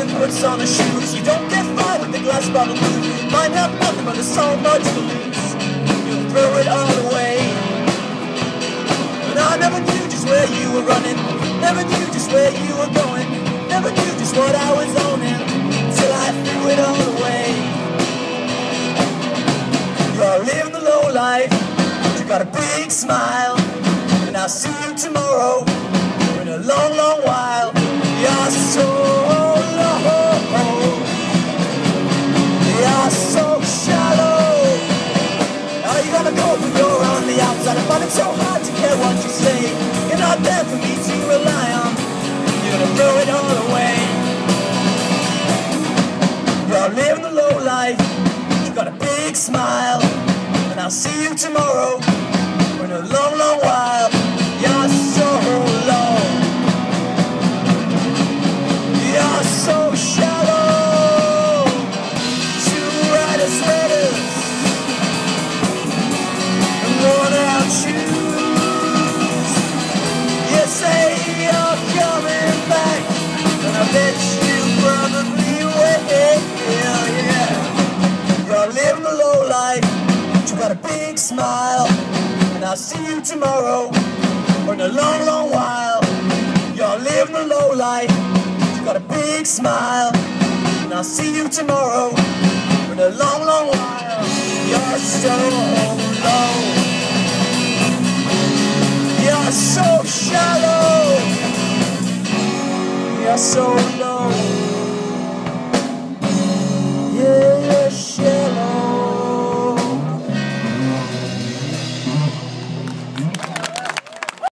the puts on the shoes. You don't get far with the glass bottle blue. Mine have nothing but a song much blues. You'll throw it all away. But I never knew just where you were running. Never knew just where you were going. Never knew just what I was owning. Till I threw it all away. You are living the low life. You got a big smile. And I'll see you tomorrow. Outside? I find it so hard to care what you say. You're not there for me to rely on. You're gonna throw it all away. You're living the low life. You got a big smile. And I'll see you tomorrow. In a long, long while. Bet you probably will. Yeah, you're living the low life, but you got a big smile, and I'll see you tomorrow or in a long, long while. You're living the low life, you got a big smile, and I'll see you tomorrow or in a long, long while. You're so low. You're